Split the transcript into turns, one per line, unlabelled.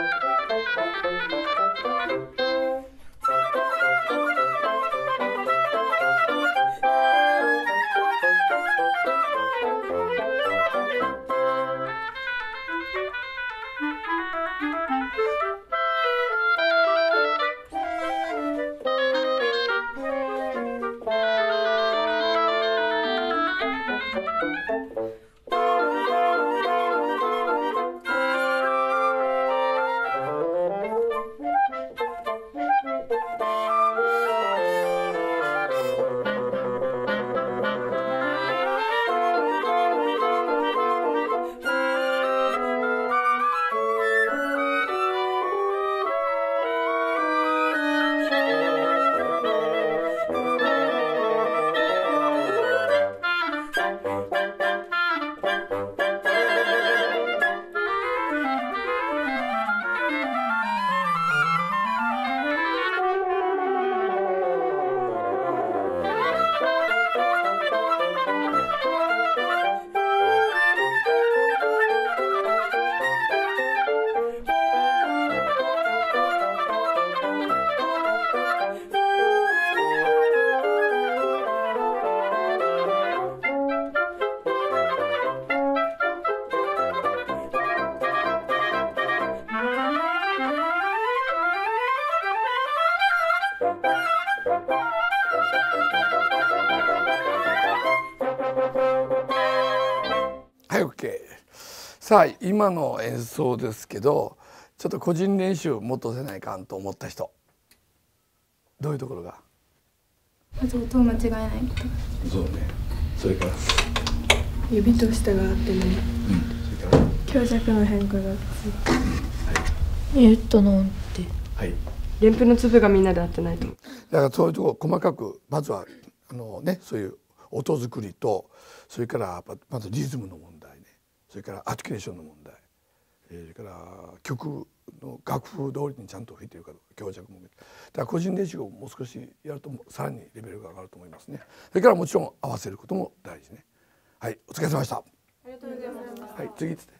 Música はい OK さあ今の演奏ですけどちょっと個人練習もっとせないかんと思った人どういうところが？
まず音を間違えないこ
そうね。それから。
指と下があっても
それから。
強弱の変化が
えっとのって。
はい
連符の粒がみんなで合ってないと
だからそういうところ細かくまずはあのねそういう音作りとそれからまずリズムの問題ね。それからアーティキュレーションの問題。えーそれから曲の楽譜通りにちゃんと吹いてるかどうか強弱もだから個人練習をもう少しやるとさらにレベルが上がると思いますね。それからもちろん合わせることも大事ね。はいお疲れ様でした。はい次ですね